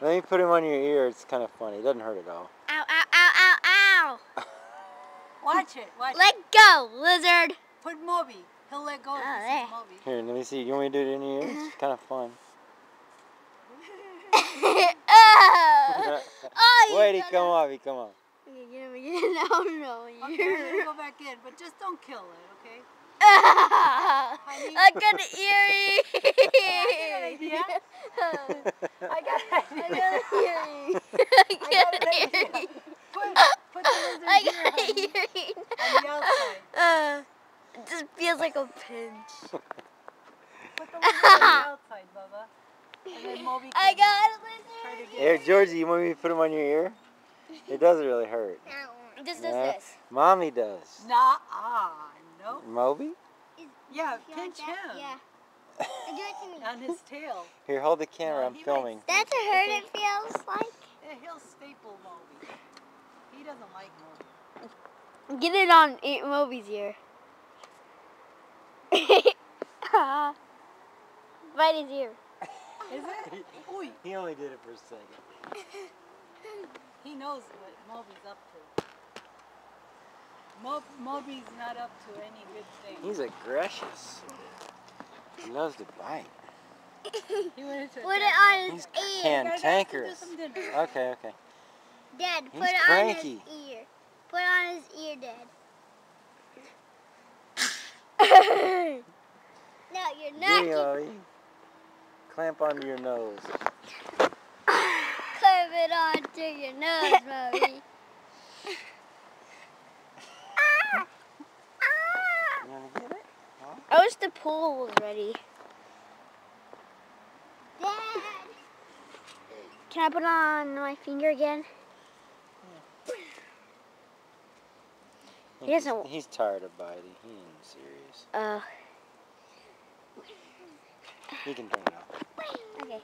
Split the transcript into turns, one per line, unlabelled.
Let me put him on your ear. It's kind of funny. It doesn't hurt at all.
Ow, ow, ow, ow, ow.
Watch it. Watch
Let go, lizard.
Put Moby. He'll let go
Oh, there.
Moby.
Here, let me see. You want me to do it in your ear? It's kind of fun.
oh, oh,
Wait, he come
it.
off. He come off.
Okay, get him again. No, no,
Okay,
you're.
let it go back in, but just don't kill it, okay?
I got an earring.
idea.
I got, I got an earring. I
got
got
an
an
idea.
earring.
Put, put the lizard's
I
ear,
got an
honey, on the outside.
Uh, it just feels like a pinch.
Put the lizard on the outside, Bubba. And then Moby
I got a
try
lizard.
get
Here, Georgie, you want me to put him on your ear? It doesn't really hurt.
It just does
Yeah.
this.
Mommy does.
Nah, ah, no.
Moby?
Yeah, pinch him
Yeah. Do it to me.
on his tail.
Here, hold the camera.
No,
I'm filming.
likes-
That's a hurt it feels like.
He'll staple Moby. He doesn't like Moby.
Get it on Aunt Moby's ear. Bite his ear.
Is it? Oy,
He only did it for a second.
he knows what Moby's up to. Mo- Moby's not up to any good thing.
He's aggressive. He loves to bite.
He wanted to
Put it on his
He's
ear.
cantankerous.
Guys, I have to do some dinner.
Okay, okay.
Dad,
He's
put it
cranky.
on his ear. Put it on his ear, Dad. no, you're not.
Here, Clamp onto your nose.
Curve it onto your nose, Moby. Ah! Ah!
You want to get it?
I wish the pool was ready. Can I put it on my finger again? He doesn't-
He's tired of biting. He ain't serious.
Uh,
He can turn it off.
okay.